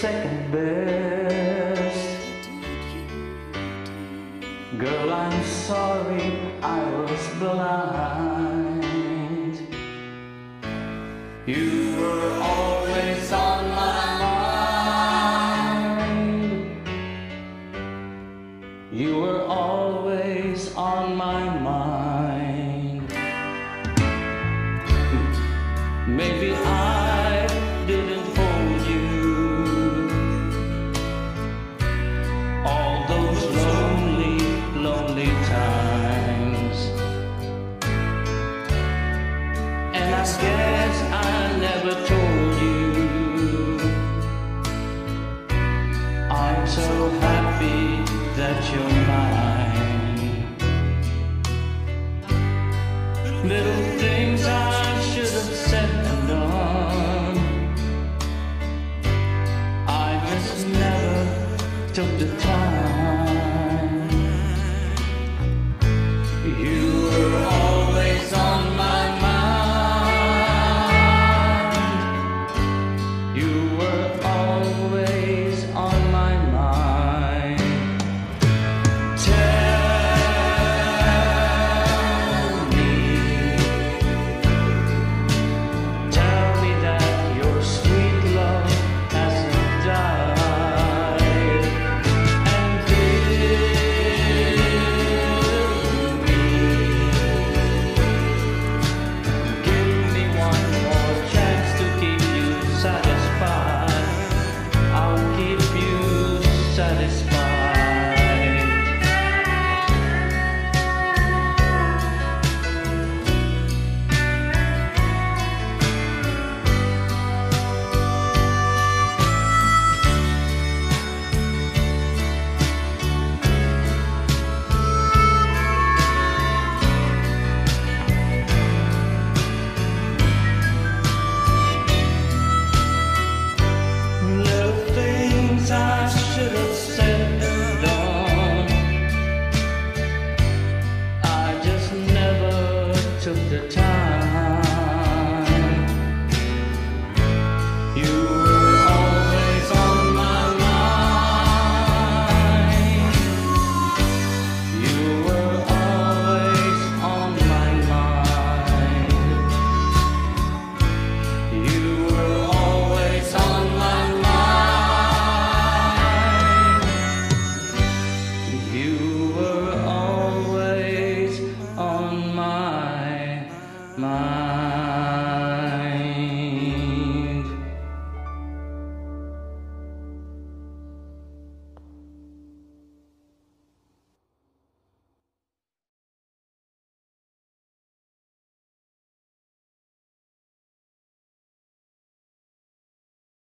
second best, girl, I'm sorry I was blind. You were always times. And I guess I never told you I'm so happy that you're mine. Little things I should have said and done. I just never took the time. You were took the time.